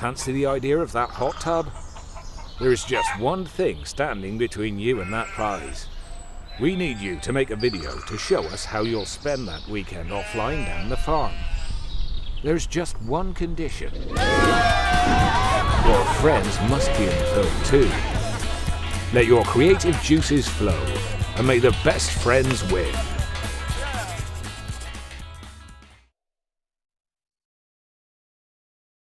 Fancy the idea of that hot tub? There is just one thing standing between you and that prize. We need you to make a video to show us how you'll spend that weekend offline down the farm. There's just one condition. Your friends must be in the film too. Let your creative juices flow and make the best friends win.